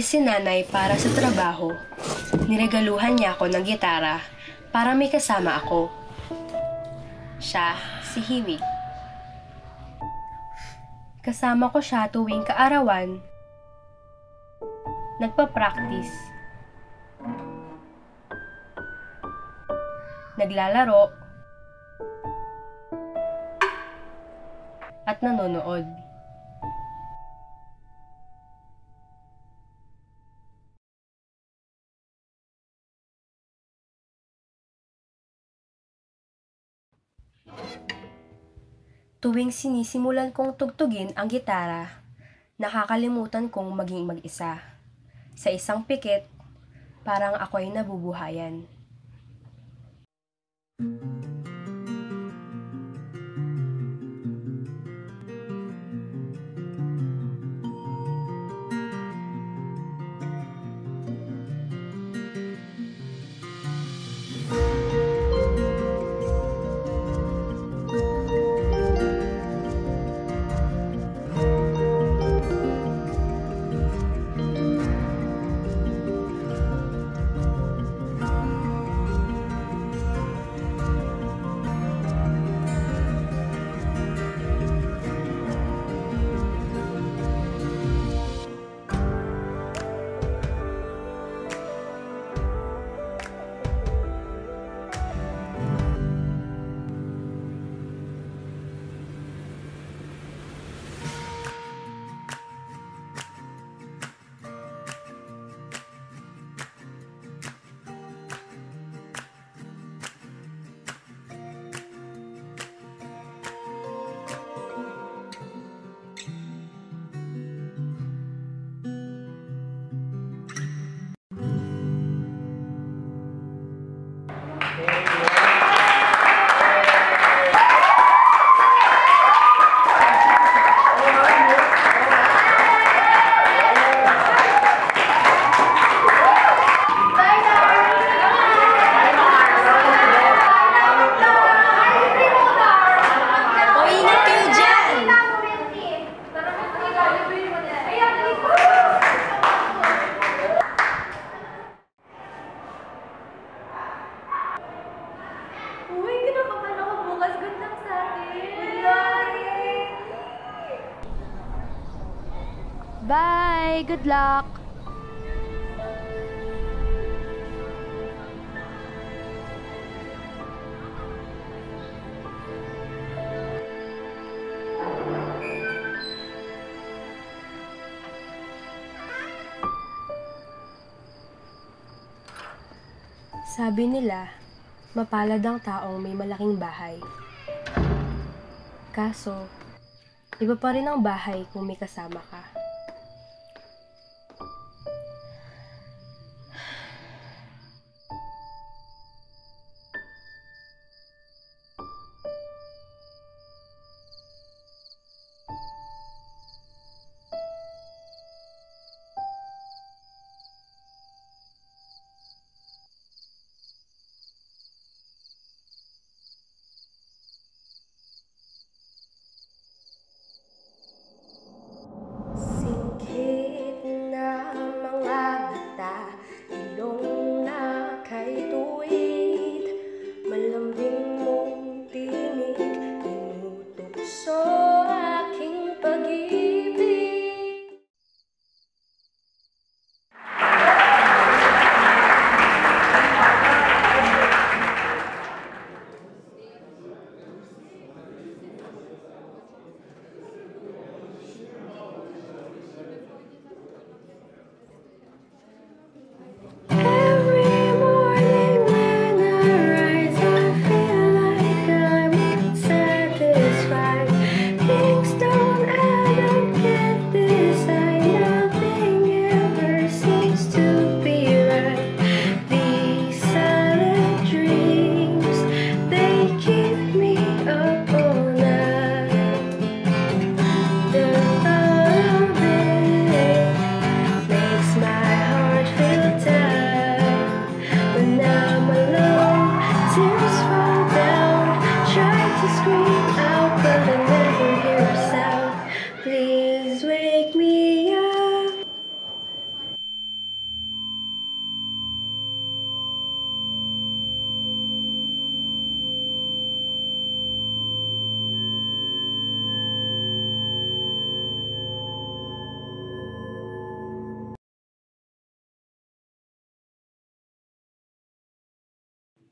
Umalis si nanay para sa trabaho, niregaluhan niya ako ng gitara para may kasama ako. Siya, si Hiwig. Kasama ko siya tuwing kaarawan. Nagpa-practice. Naglalaro. At nanonood. Tuwing sinisimulan kong tugtugin ang gitara, nakakalimutan kong maging mag-isa. Sa isang pikit, parang ako'y nabubuhayan. O, Good luck! Sabi nila, mapalad ang taong may malaking bahay. Kaso, iba pa rin ang bahay kung may kasama ka.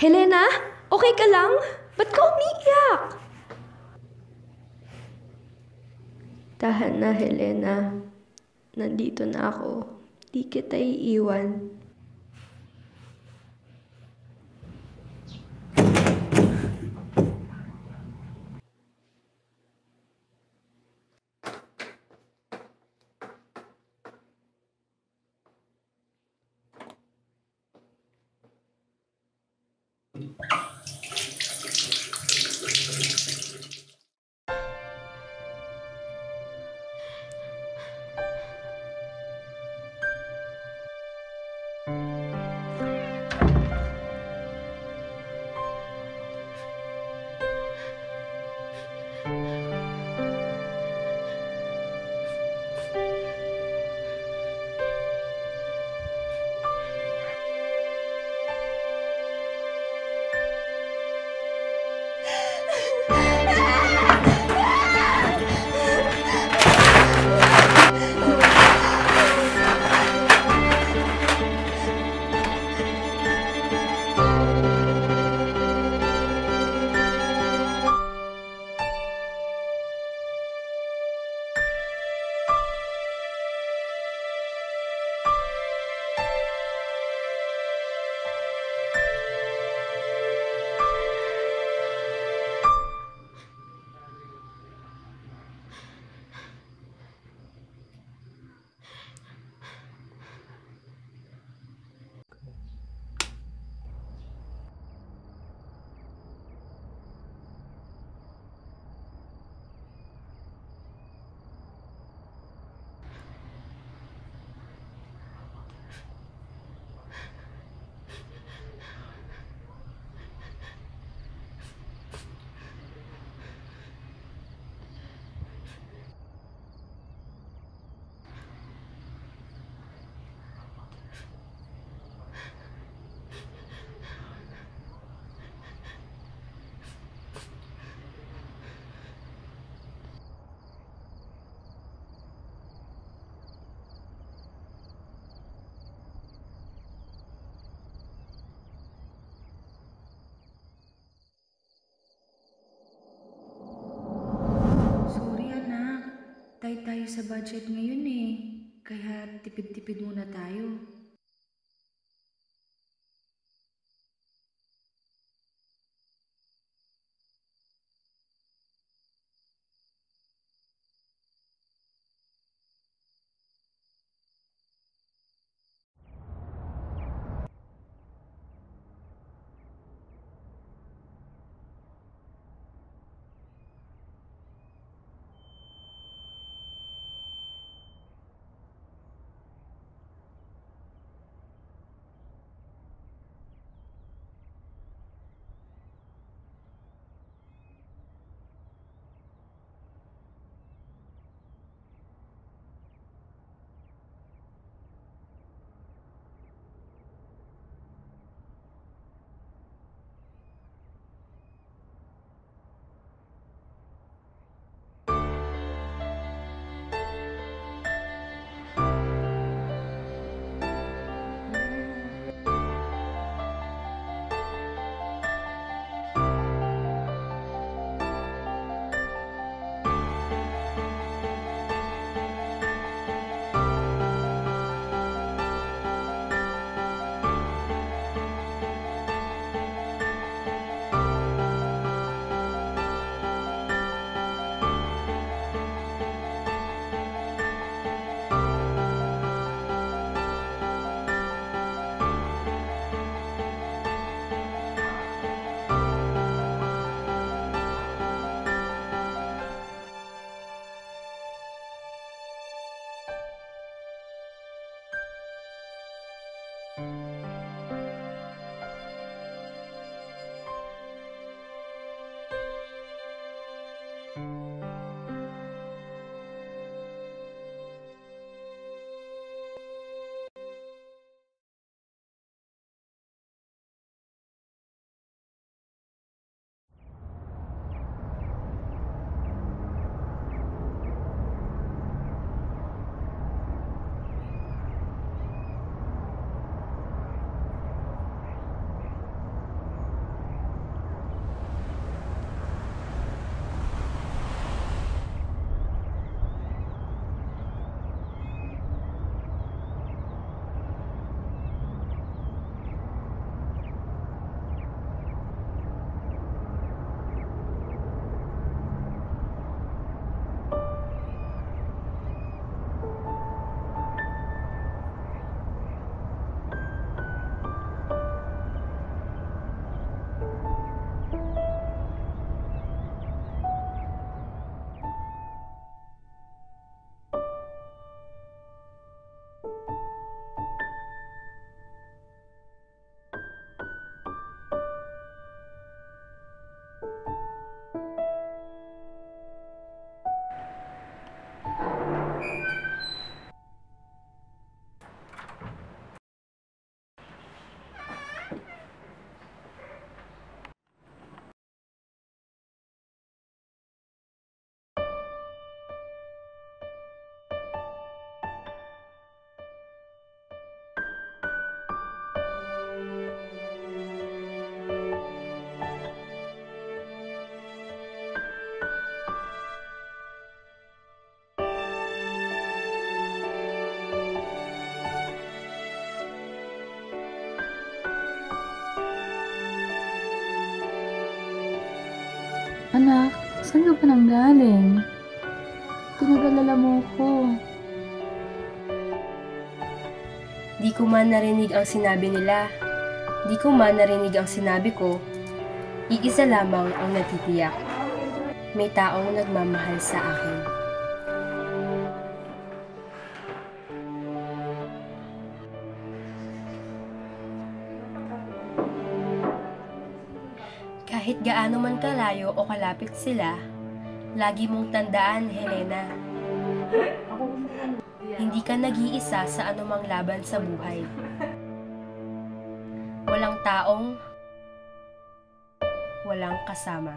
Helena, okay ka lang? Ba't ka umiiyak? Tahan na, Helena. Nandito na ako. Di kita iiwan. Tight tayo sa budget ngayon eh. Kaya tipid-tipid muna tayo. Saan ka pa nang galing? Pinagalala mo ko. Di ko man narinig ang sinabi nila. Di ko man narinig ang sinabi ko. Iisa lamang ang natitiyak. May taong nagmamahal sa akin. Kahit gaano man kalayo o kalapit sila, lagi mong tandaan, Helena. Hindi ka nag-iisa sa anumang laban sa buhay. Walang taong walang kasama.